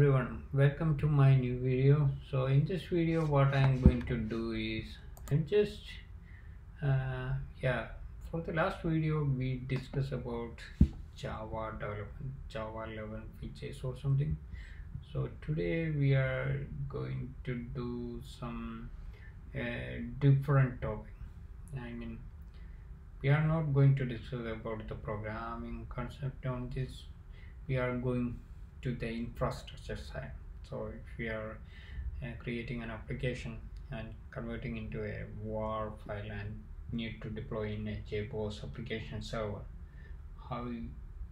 everyone welcome to my new video. So in this video what i'm going to do is i'm just uh, yeah for the last video we discussed about java development java 11 features or something. So today we are going to do some uh, different topic. I mean we are not going to discuss about the programming concept on this. We are going to the infrastructure side. So if we are uh, creating an application and converting into a war file and need to deploy in a JBoss application server how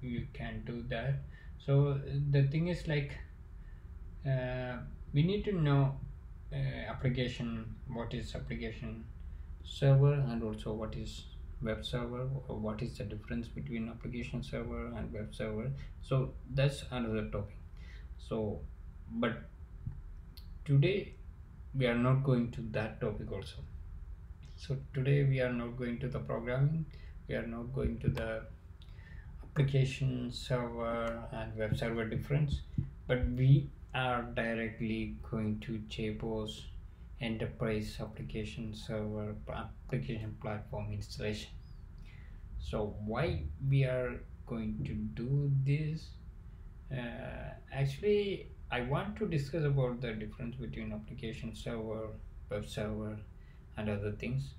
you can do that? So the thing is like uh, we need to know uh, application what is application server and also what is web server uh, what is the difference between application server and web server? So that's another topic. So but today we are not going to that topic also. So today we are not going to the programming we are not going to the application server and web server difference but we are directly going to JBoss enterprise application server application platform installation. So why we are going to do this? Uh, actually I want to discuss about the difference between application server web server and other things.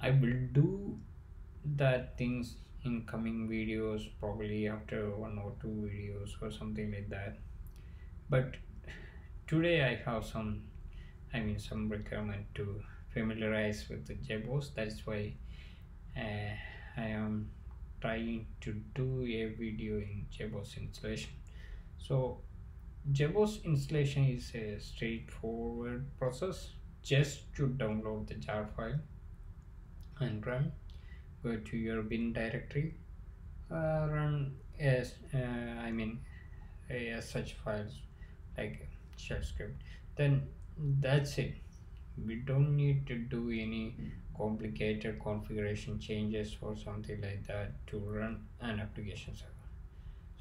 I will do that things in coming videos probably after one or two videos or something like that. But today I have some I mean some requirement to familiarize with the JBoss that's why uh, I am trying to do a video in JBoss installation. So JBoss installation is a straightforward process. Just to download the jar file and run go to your bin directory uh, run as uh, I mean as such files like shell script. Then that's it. We don't need to do any complicated configuration changes or something like that to run an application server.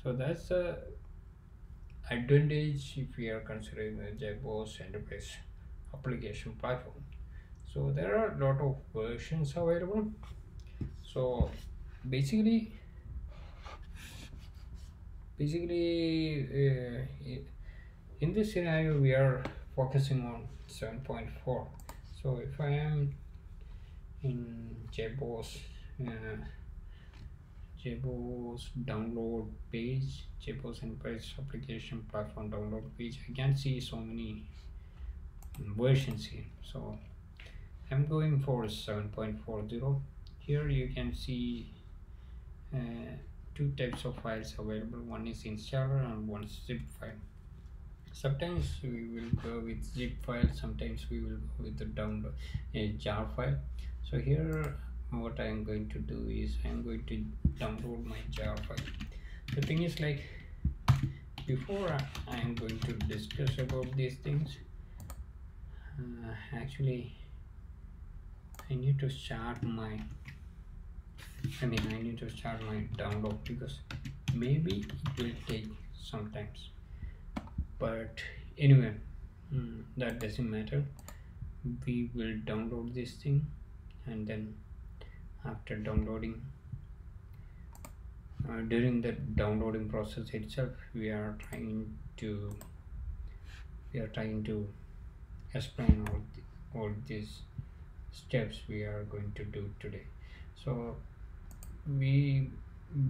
So that's the advantage if we are considering the JBoss enterprise application platform. So there are a lot of versions available. So basically basically uh, in this scenario we are focusing on 7.4 so if I am in JBoss uh, JBoss download page JBoss enterprise application platform download page I can see so many versions here. So I'm going for 7.40 here you can see uh, two types of files available. One is installer and one is zip file sometimes we will go with zip file sometimes we will go with the download a jar file. So here what I am going to do is I am going to download my jar file. The thing is like before I am going to discuss about these things uh, actually I need to start my I mean I need to start my download because maybe it will take sometimes but anyway mm, that doesn't matter. We will download this thing and then after downloading uh, during the downloading process itself we are trying to we are trying to explain all, the, all these steps we are going to do today. So we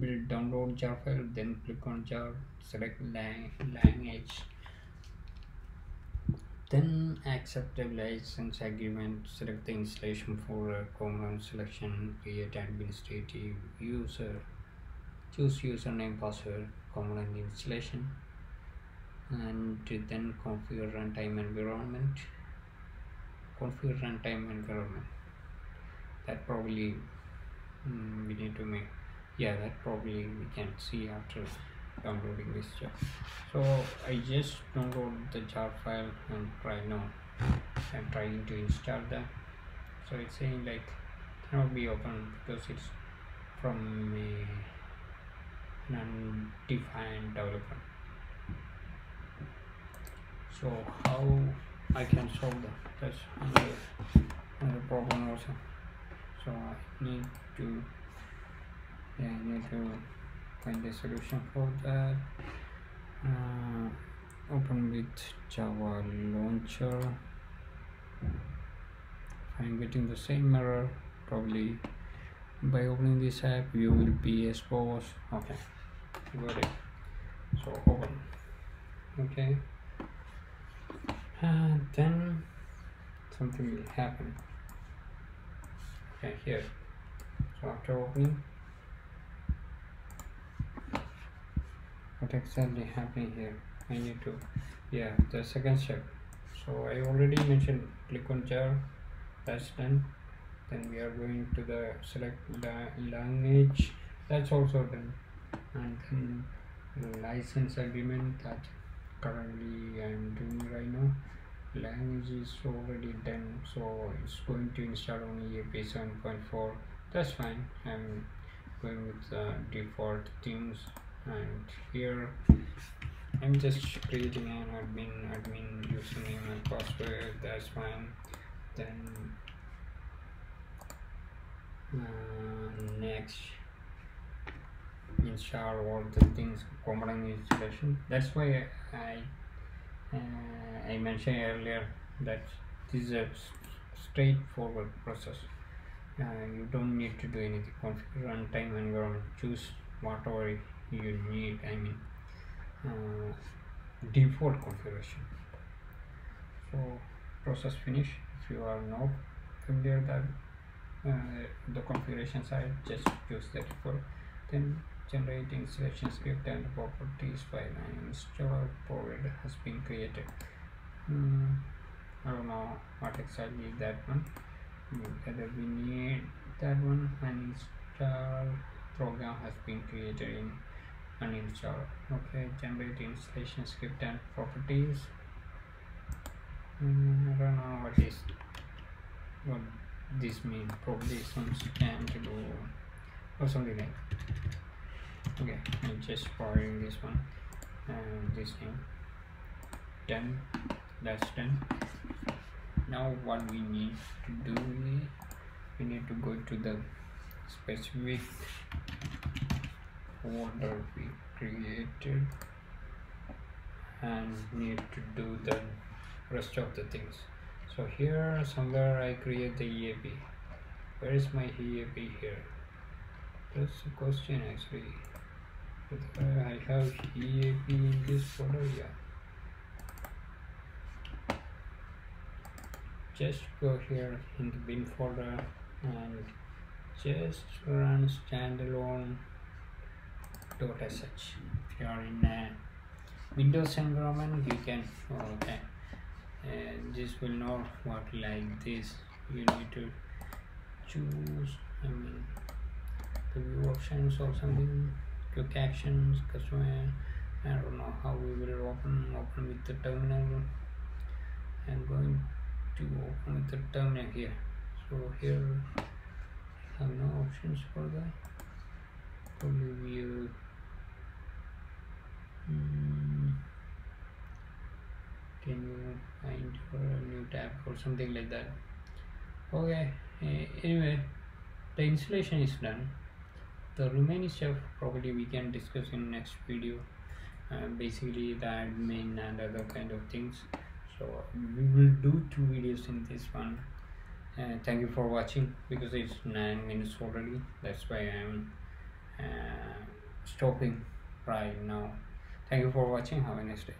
will download jar file then click on jar select lang language then accept the license agreement select the installation folder common selection create administrative user choose username password component installation and then configure runtime environment configure runtime environment. That probably mm, we need to make yeah that probably we can see after downloading this jar so i just download the jar file and right now. I'm trying to install that so it's saying like cannot be open because it's from a undefined developer. So how I can solve that? That's another, another problem also. So I need to yeah, I need to find a solution for that. Uh, open with Java launcher. I'm getting the same error probably by opening this app you will be exposed. Okay got it. So open. Okay. And then something will happen. Okay here. So after opening what exactly happening here. I need to yeah the second step. So I already mentioned click on jar that's done. Then we are going to the select the language that's also done. And then the license agreement that currently I'm doing right now language is already done. So it's going to install on EAP 7.4 that's fine. I'm going with the default themes and here I'm just creating an admin admin username and password that's fine. Then uh, next install all the things component installation. That's why I uh, I mentioned earlier that this is a straightforward process. Uh, you don't need to do anything configure runtime environment choose whatever you need I mean uh, default configuration. So process finish if you are not familiar that uh, the configuration side just use the default then generating selection script and properties file and installer provider has been created. Hmm, I don't know what exactly that one. Whether we need that one and install program has been created in uninstall okay generate installation script and properties. Mm, I don't know what is what this means probably some scan to do or something like okay I'm just following this one and this name done that's done. Now what we need to do we need to go to the specific folder we created and need to do the rest of the things. So here somewhere I create the EAP where is my EAP here? That's the question actually. I have EAP in this folder? Yeah. Just go here in the bin folder and just run standalone sh if you are in a windows environment you can oh, okay. And this will not work like this you need to choose i mean the view options or something quick actions customer i don't know how we will open open with the terminal. I'm going to open with the terminal here. So here I have no options for the view Hmm. can you find for a new tab or something like that. Okay uh, anyway the installation is done. The remaining stuff probably we can discuss in next video. Uh, basically the admin and other kind of things. So we will do two videos in this one. Uh, thank you for watching because it's nine minutes already. That's why i'm uh, stopping right now. Thank you for watching. Have a nice day.